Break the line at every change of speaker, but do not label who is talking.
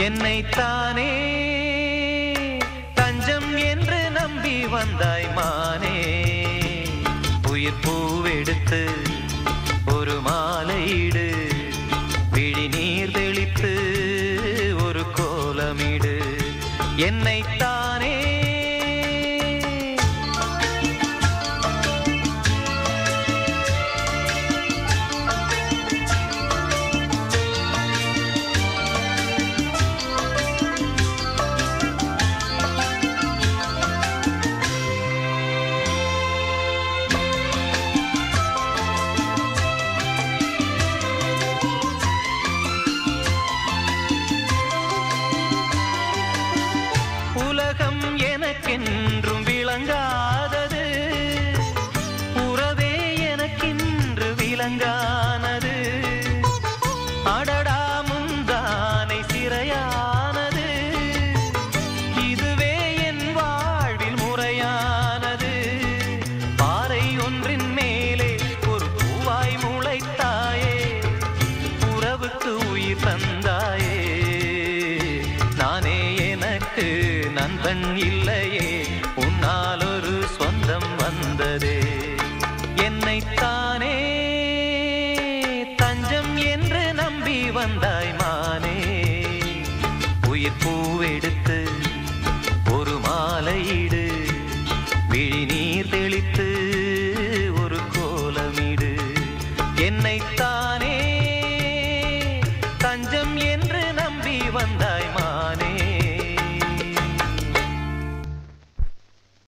என்னைத்தானே? தஞ்சம் என்று நம்பி வந்தாய் மானே. உயிர் பூவெடுத்து ஒரு மாலையிடு விழி நீர் தெளித்து ஒரு கோலமிடு. என்னைத்தானே நண்பன் இல்லையே. உன்னால் ஒரு சொந்தம் வந்ததே. என்னைத்தானே தஞ்சம் என்று நம்பி வந்தாய் மானே. உயிர் பூவெடுத்து ஒரு மாலையிடு. விழி நீர் தெளித்து ஒரு கோலமிடு. என்னைத்தானே தஞ்சம் என்று நம்பி வந்தாய்